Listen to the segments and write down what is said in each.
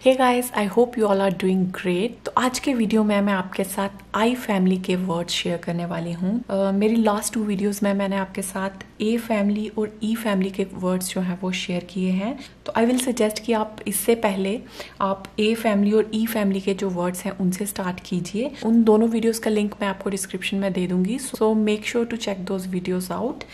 Hey guys I hope you all are doing great तो आज के वीडियो में मैं आपके साथ आई फैमिली के वर्ड्स शेयर करने वाली हूँ। uh, मेरी लास्ट टू वीडियोस में मैंने आपके साथ ए फैमिली और ई e फैमिली के वर्ड्स जो हैं वो शेयर किए हैं। तो आई विल सजेस्ट कि आप इससे पहले आप ए फैमिली और ई e फैमिली के जो वर्ड्स हैं उनसे स्टार्ट कीजिए। उन दोनों वीडियोस का लिंक मैं आपको डिस्क्रिप्शन में दे दूँगी। So make sure to check those videos out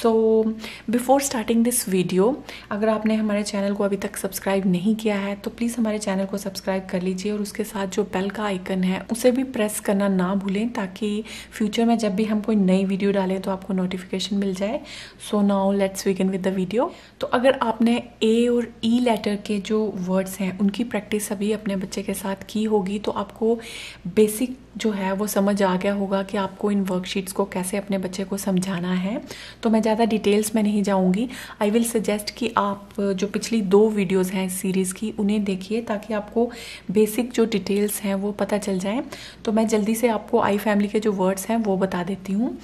so before starting this video अगर आपने हमारे चैनल को अभी तक सब्सक्राइब नहीं किया है तो प्लीज़ हमारे चैनल को सब्सक्राइब कर लीजिए और उसके साथ जो बेल का आइकन है, उसे भी प्रेस करना ना भूलें ताकि फ्यूचर में जब भी हम कोई नई वीडियो डालें तो आपको नोटिफिकेशन मिल जाए। So now let's begin with the video तो अगर आपने ए और ई e लेटर के जो वर्ड्स हैं, उनकी प्रैक्टिस अभी अपने बच्चे के साथ की होगी तो आपको बेसिक जो है वो समझ आ गया होगा कि आपको इन वर्कशीट्स को कैसे अपने बच्चे को समझाना है। तो मैं ज़्यादा डिटेल्स में नहीं जाऊँगी। आई विल सजेस्ट कि आप, जो पिछली दो वीडियोस हैं इस सीरीज़ की, उन्हें देखिए ताकि आपको बेसिक जो डिटेल्स हैं वो पता चल जाए। तो मैं जल्दी से आपको आई फैमिली के जो वर्ड्स हैं वो बता देती हूँ।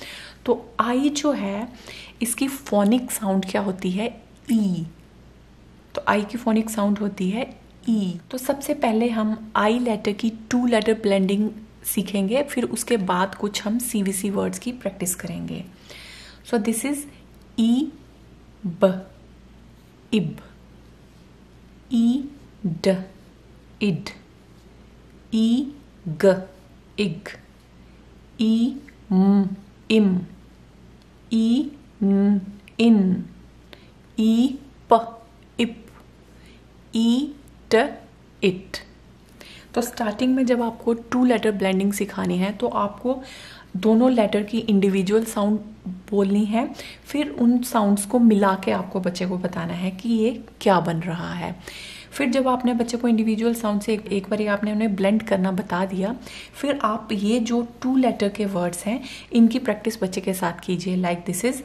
तो आई जो है, इसकी फोनिक साउंड क्या होती है? ई e. तो आई की फोनिक साउंड होती है ई e. तो सबसे पहले हम आई लेटर की टू लेटर ब्लेंडिंग सीखेंगे, फिर उसके बाद कुछ हम सीवीसी वर्ड्स की प्रैक्टिस करेंगे। सो दिस इज़ ई ब इब ई ड इड ई ग इग ई म इम ई न इन ई प इप ई ट इट तो स्टार्टिंग में जब आपको टू लेटर ब्लेंडिंग सिखानी है तो आपको दोनों लेटर की इंडिविजुअल साउंड बोलनी है। फिर उन साउंड्स को मिला के आपको बच्चे को बताना है कि ये क्या बन रहा है। फिर जब आपने बच्चे को इंडिविजुअल साउंड से एक बार आपने उन्हें ब्लेंड करना बता दिया, फिर आप ये जो टू लेटर के वर्ड्स हैं, इनकी प्रैक्टिस बच्चे के साथ कीजिए। लाइक दिस इज़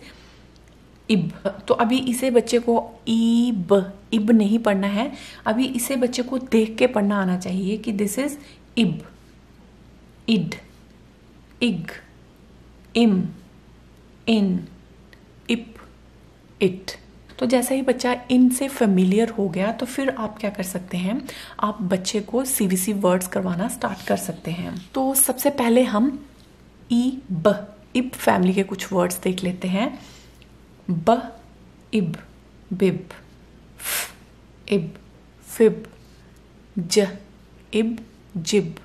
इब तो अभी इसे बच्चे को ईब, इब नहीं पढ़ना है। अभी इसे बच्चे को देख के पढ़ना आना चाहिए कि this is ib, id, ig, im, in, ip, it. तो जैसा ही बच्चा इन से फेमिलियर हो गया तो फिर आप क्या कर सकते हैं? आप बच्चे को सीवीसी वर्ड्स करवाना स्टार्ट कर सकते हैं। तो सबसे पहले हम ई ब इब फैमिली के कुछ वर्ड्स देख लेते हैं। ब, इब, बिब, फ, इब, फिब, ज, इब, जिब,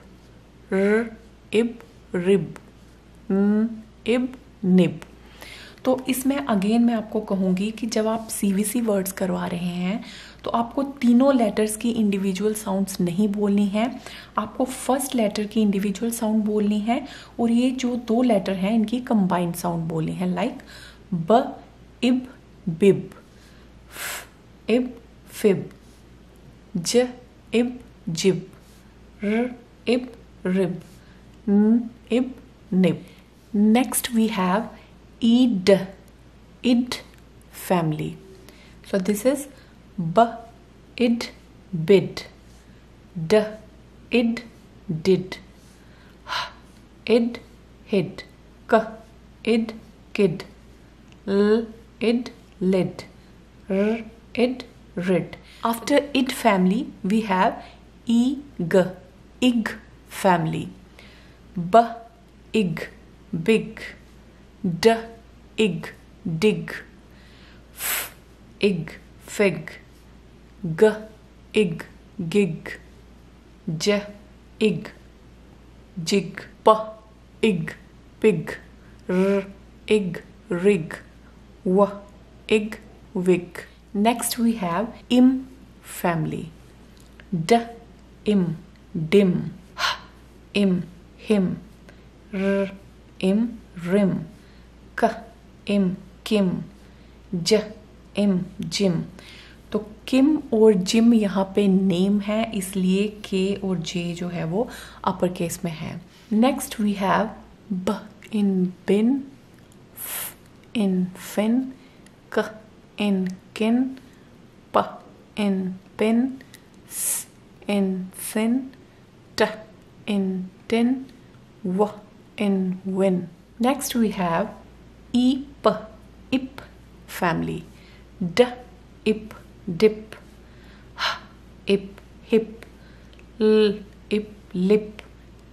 र, इब, रिब, न, इब, निब। तो इसमें अगेन मैं आपको कहूँगी कि जब आप सीवीसी वर्ड्स करवा रहे हैं तो आपको तीनों लेटर्स की इंडिविजुअल साउंड्स नहीं बोलनी है। आपको फ़र्स्ट लेटर की इंडिविजुअल साउंड बोलनी है और ये जो दो लेटर हैं, इनकी कंबाइंड साउंड बोलनी है। लाइक ब ib bib. F ib fib. J ib jib. R ib rib. N ib nib. Next we have id. Id family. So this is b id bid. D id did. H id hid. K id kid. L id lid. R id rid. After id family we have ig. Ig family. B ig. Big. D ig. Dig. F ig. Fig. G ig. Gig. J ig. Jig. P ig. Pig. R ig. Rig व ig wig next we have im family ड im dim इम him र इम rim क इम किम j im gym तो किम और gym यहाँ पे नेम है, इसलिए के और जे जो है वो अपर केस में है. नेक्स्ट वी हैव ब in bin in fin, k in kin, p in pin, s in sin, t in tin, w in win. Next we have ip, ip family, d ip dip, h ip hip, l ip lip.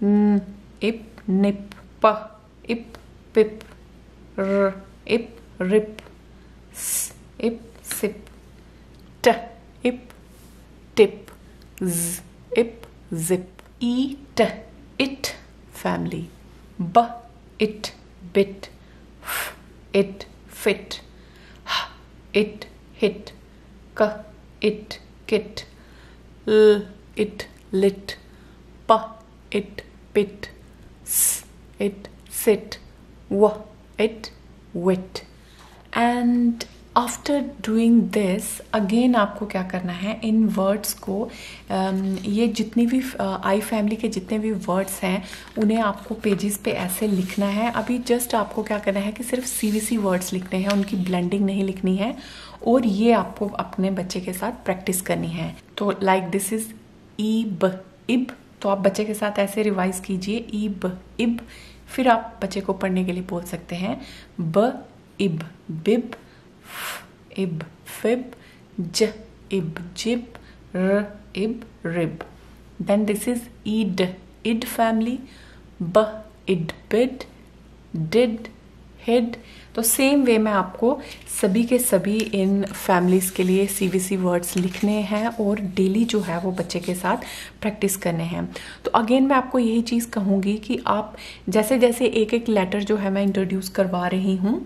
N ip nip. P ip pip. R ip rip s ip sip t ip tip z ip zip eat it family b it bit f it fit h it hit k it kit l it lit p it pit s it sit w it wit. And after doing this again आपको क्या करना है? इन words को um, ये जितनी भी आई uh, family के जितने भी वर्ड्स हैं उन्हें आपको पेजेस पे ऐसे लिखना है। अभी जस्ट आपको क्या करना है कि सिर्फ़ सीवीसी वर्ड्स लिखने हैं उनकी ब्लेंडिंग नहीं लिखनी है और ये आपको अपने बच्चे के साथ प्रैक्टिस करनी है। तो लाइक दिस इज़ ईब इब तो आप बच्चे के साथ ऐसे रिवाइज कीजिए ईब इब फिर आप बच्चे को पढ़ने के लिए बोल सकते हैं, ब, इब, बिब, फ, इब, फिब, ज, इब, jib, raw, ib, rib. Then this is id. Id family ब, इड, बिड, डिड, हिड तो सेम वे में आपको सभी के सभी इन फैमिलीज़ के लिए सी वी सी वर्ड्स लिखने हैं और डेली जो है वो बच्चे के साथ प्रैक्टिस करने हैं। तो अगेन मैं आपको यही चीज़ कहूँगी कि आप जैसे जैसे एक एक लेटर जो है मैं इंट्रोड्यूस करवा रही हूँ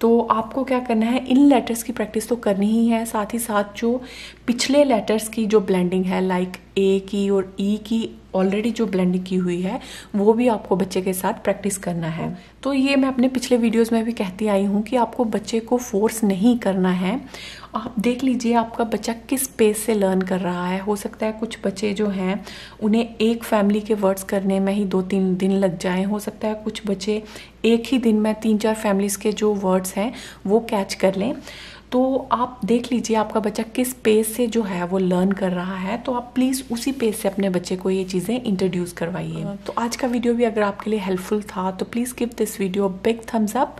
तो आपको क्या करना है, इन लेटर्स की प्रैक्टिस तो करनी ही है, साथ ही साथ जो पिछले लेटर्स की जो ब्लेंडिंग है लाइक ए की और ई e की ऑलरेडी जो ब्लेंडिंग की हुई है, वो भी आपको बच्चे के साथ प्रैक्टिस करना है। तो ये मैं अपने पिछले वीडियोस में भी कहती आई हूँ कि आपको बच्चे को फोर्स नहीं करना है। आप देख लीजिए आपका बच्चा किस पेस से लर्न कर रहा है। हो सकता है कुछ बच्चे जो हैं, उन्हें एक फैमिली के वर्ड्स करने में ही दो तीन दिन लग जाए। हो सकता है कुछ बच्चे एक ही दिन में तीन चार फैमिलीज़ के जो वर्ड्स हैं, वो कैच कर लें। तो आप देख लीजिए आपका बच्चा किस पेज से जो है वो लर्न कर रहा है तो आप प्लीज़ उसी पेज से अपने बच्चे को ये चीज़ें इंट्रोड्यूस करवाइए। तो आज का वीडियो भी अगर आपके लिए हेल्पफुल था तो please give this video big thumbs up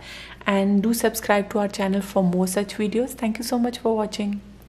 and do subscribe to our channel for more such videos thank you so much for watching